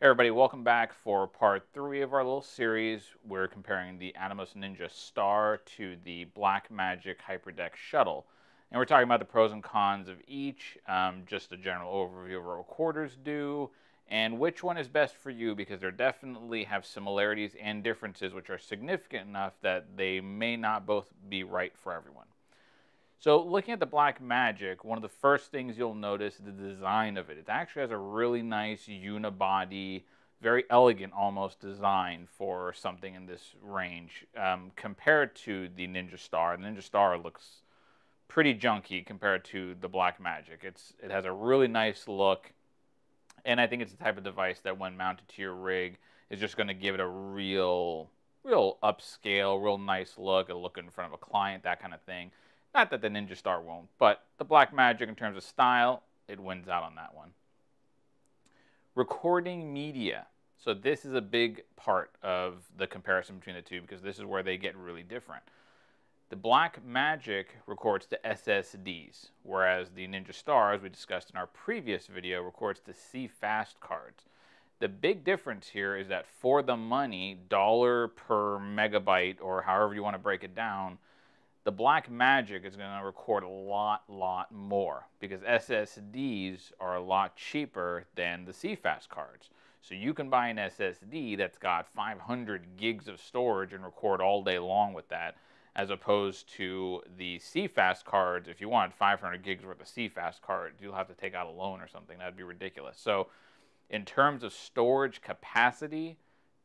Hey everybody, welcome back for part three of our little series. We're comparing the Atomos Ninja Star to the Blackmagic Hyperdeck Shuttle. And we're talking about the pros and cons of each, um, just a general overview of what recorders do, and which one is best for you because they definitely have similarities and differences which are significant enough that they may not both be right for everyone. So looking at the Black Magic, one of the first things you'll notice is the design of it. It actually has a really nice unibody, very elegant almost design for something in this range um, compared to the Ninja Star. The Ninja Star looks pretty junky compared to the Blackmagic. It's It has a really nice look, and I think it's the type of device that when mounted to your rig is just going to give it a real, real upscale, real nice look, a look in front of a client, that kind of thing. Not that the Ninja Star won't, but the Black Magic in terms of style, it wins out on that one. Recording media. So this is a big part of the comparison between the two because this is where they get really different. The Black Magic records to SSDs, whereas the Ninja Star, as we discussed in our previous video, records to CFast cards. The big difference here is that for the money, dollar per megabyte, or however you want to break it down, the Blackmagic is going to record a lot, lot more because SSDs are a lot cheaper than the CFast cards. So you can buy an SSD that's got 500 gigs of storage and record all day long with that, as opposed to the CFast cards. If you want 500 gigs worth of CFast cards, you'll have to take out a loan or something. That'd be ridiculous. So in terms of storage capacity,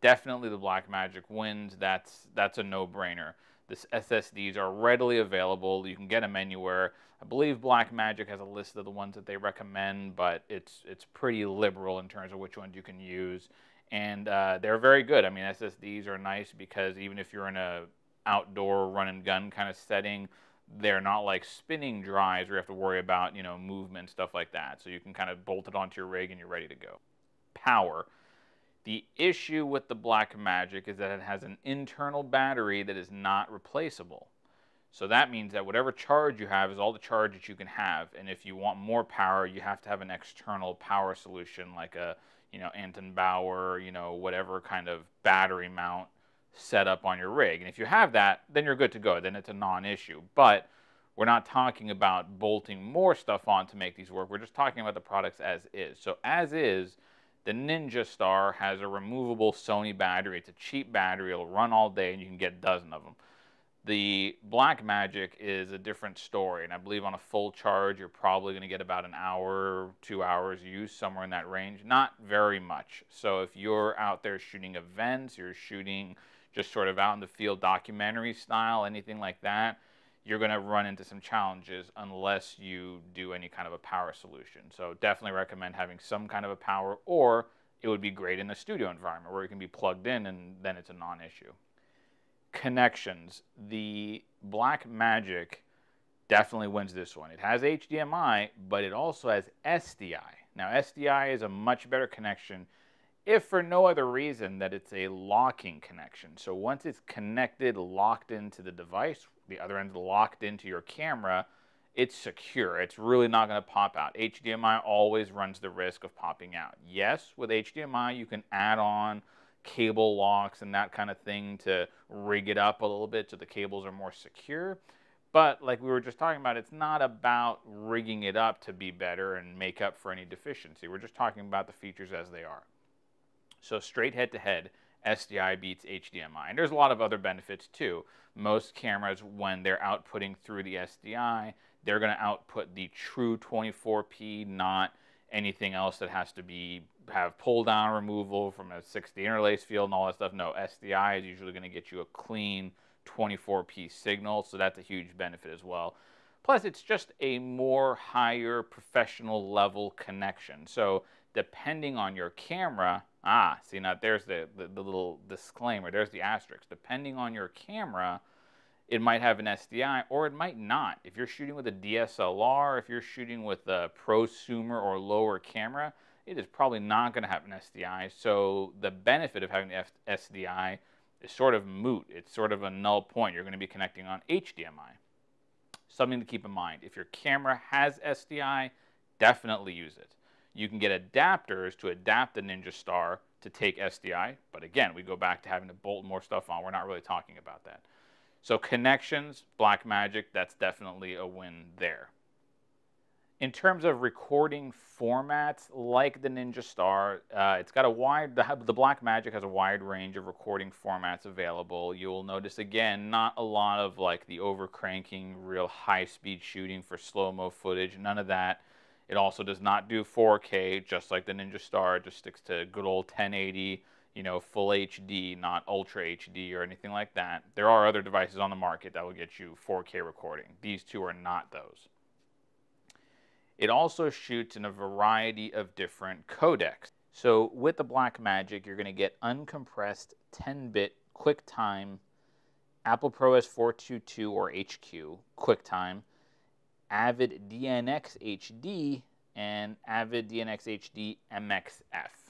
definitely the Blackmagic wins. That's, that's a no-brainer. The SSDs are readily available. You can get them anywhere. I believe Blackmagic has a list of the ones that they recommend, but it's it's pretty liberal in terms of which ones you can use, and uh, they're very good. I mean, SSDs are nice because even if you're in a outdoor run and gun kind of setting, they're not like spinning drives where you have to worry about you know movement stuff like that. So you can kind of bolt it onto your rig and you're ready to go. Power. The issue with the Blackmagic is that it has an internal battery that is not replaceable. So that means that whatever charge you have is all the charge that you can have. And if you want more power, you have to have an external power solution like a, you know, Anton Bauer, you know, whatever kind of battery mount set up on your rig. And if you have that, then you're good to go. Then it's a non-issue. But we're not talking about bolting more stuff on to make these work. We're just talking about the products as is. So as is, the Ninja Star has a removable Sony battery. It's a cheap battery. It'll run all day, and you can get a dozen of them. The Black Magic is a different story, and I believe on a full charge, you're probably going to get about an hour, two hours use, somewhere in that range. Not very much. So if you're out there shooting events, you're shooting just sort of out in the field documentary style, anything like that, you're going to run into some challenges unless you do any kind of a power solution. So definitely recommend having some kind of a power, or it would be great in a studio environment where it can be plugged in and then it's a non-issue. Connections. The Blackmagic definitely wins this one. It has HDMI, but it also has SDI. Now SDI is a much better connection if for no other reason that it's a locking connection. So once it's connected, locked into the device, the other end's locked into your camera, it's secure. It's really not going to pop out. HDMI always runs the risk of popping out. Yes, with HDMI, you can add on cable locks and that kind of thing to rig it up a little bit so the cables are more secure. But like we were just talking about, it's not about rigging it up to be better and make up for any deficiency. We're just talking about the features as they are. So straight head-to-head, SDI beats HDMI. And there's a lot of other benefits too. Most cameras, when they're outputting through the SDI, they're going to output the true 24p, not anything else that has to be have pull down removal from a 60 interlace field and all that stuff. No, SDI is usually going to get you a clean 24p signal, so that's a huge benefit as well. Plus, it's just a more higher professional level connection. So depending on your camera, ah, see now there's the, the, the, little disclaimer, there's the asterisk. Depending on your camera, it might have an SDI or it might not. If you're shooting with a DSLR, if you're shooting with a prosumer or lower camera, it is probably not going to have an SDI. So the benefit of having the SDI is sort of moot. It's sort of a null point. You're going to be connecting on HDMI. Something to keep in mind. If your camera has SDI, definitely use it. You can get adapters to adapt the Ninja Star to take SDI, but again, we go back to having to bolt more stuff on. We're not really talking about that. So connections, Blackmagic, that's definitely a win there. In terms of recording formats, like the Ninja Star, uh, it's got a wide, the, the Blackmagic has a wide range of recording formats available. You'll notice again, not a lot of like the over cranking, real high speed shooting for slow-mo footage, none of that. It also does not do 4K, just like the Ninja Star, it just sticks to good old 1080, you know, full HD, not Ultra HD or anything like that. There are other devices on the market that will get you 4K recording. These two are not those. It also shoots in a variety of different codecs. So with the Blackmagic, you're going to get uncompressed 10-bit QuickTime Apple Pro ProRes 422 or HQ QuickTime, Avid DNX HD, and Avid DNX HD MXF.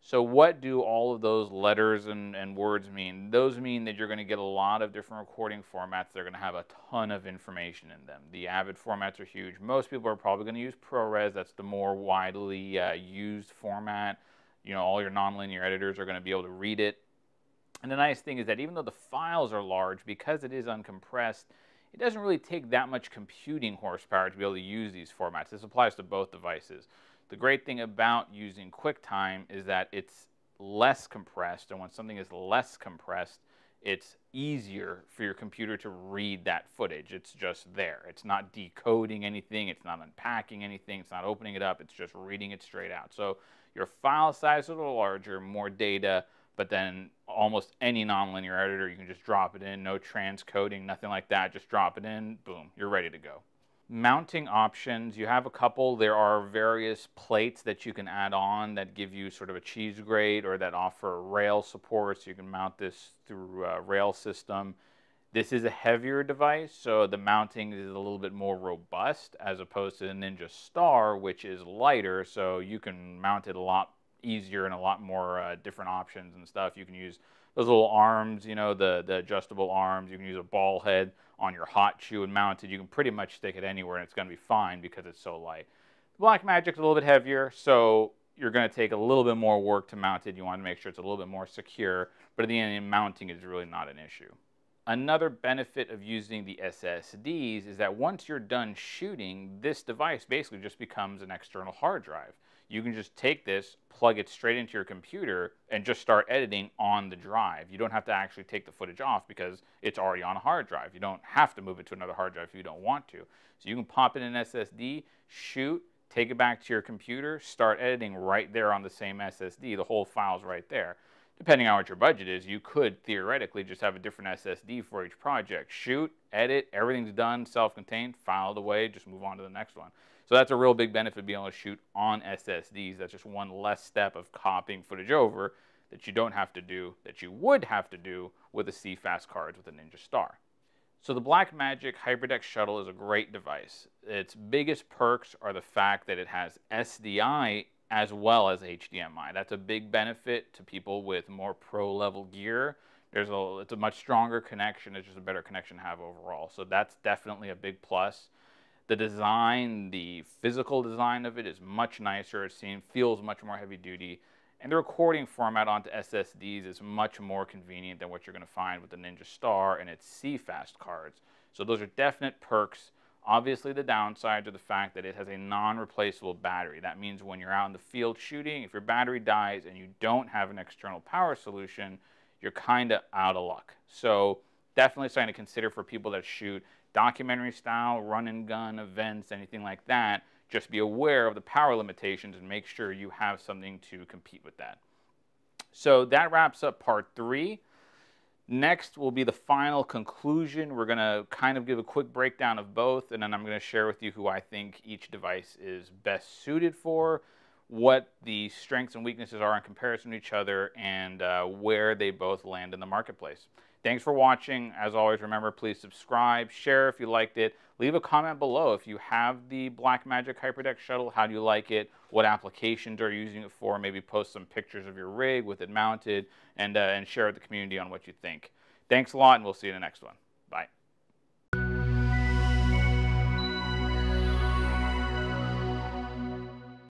So what do all of those letters and, and words mean? Those mean that you're going to get a lot of different recording formats. They're going to have a ton of information in them. The Avid formats are huge. Most people are probably going to use ProRes. That's the more widely uh, used format. You know, all your nonlinear editors are going to be able to read it. And the nice thing is that even though the files are large, because it is uncompressed, it doesn't really take that much computing horsepower to be able to use these formats. This applies to both devices. The great thing about using QuickTime is that it's less compressed, and when something is less compressed, it's easier for your computer to read that footage. It's just there. It's not decoding anything, it's not unpacking anything, it's not opening it up, it's just reading it straight out. So your file size is a little larger, more data, but then almost any nonlinear editor, you can just drop it in, no transcoding, nothing like that. Just drop it in, boom, you're ready to go mounting options, you have a couple. There are various plates that you can add on that give you sort of a cheese grate or that offer rail support. So you can mount this through a rail system. This is a heavier device, so the mounting is a little bit more robust as opposed to the Ninja Star, which is lighter. So you can mount it a lot easier and a lot more uh, different options and stuff. You can use those little arms, you know, the, the adjustable arms. You can use a ball head on your hot shoe and mount it. You can pretty much stick it anywhere and it's going to be fine because it's so light. The Blackmagic's a little bit heavier, so you're going to take a little bit more work to mount it. You want to make sure it's a little bit more secure, but at the end, mounting is really not an issue. Another benefit of using the SSDs is that once you're done shooting, this device basically just becomes an external hard drive you can just take this, plug it straight into your computer, and just start editing on the drive. You don't have to actually take the footage off because it's already on a hard drive. You don't have to move it to another hard drive if you don't want to. So you can pop in an SSD, shoot, take it back to your computer, start editing right there on the same SSD. The whole file's right there. Depending on what your budget is, you could theoretically just have a different SSD for each project. Shoot, edit, everything's done, self-contained, file it away, just move on to the next one. So that's a real big benefit being able to shoot on SSDs. That's just one less step of copying footage over that you don't have to do, that you would have to do with the CFast cards with a Ninja Star. So the Blackmagic HyperDeck Shuttle is a great device. Its biggest perks are the fact that it has SDI as well as HDMI. That's a big benefit to people with more pro level gear. There's a, it's a much stronger connection. It's just a better connection to have overall. So that's definitely a big plus. The design, the physical design of it is much nicer. It seems, feels much more heavy duty. And the recording format onto SSDs is much more convenient than what you're going to find with the Ninja Star and its CFast cards. So those are definite perks. Obviously, the downsides are the fact that it has a non-replaceable battery. That means when you're out in the field shooting, if your battery dies and you don't have an external power solution, you're kind of out of luck. So definitely something to consider for people that shoot documentary style, run and gun events, anything like that, just be aware of the power limitations and make sure you have something to compete with that. So that wraps up part three. Next will be the final conclusion. We're going to kind of give a quick breakdown of both, and then I'm going to share with you who I think each device is best suited for, what the strengths and weaknesses are in comparison to each other, and uh, where they both land in the marketplace. Thanks for watching. As always, remember, please subscribe, share if you liked it. Leave a comment below if you have the Blackmagic HyperDeck Shuttle. How do you like it? What applications are you using it for? Maybe post some pictures of your rig with it mounted and, uh, and share with the community on what you think. Thanks a lot, and we'll see you in the next one.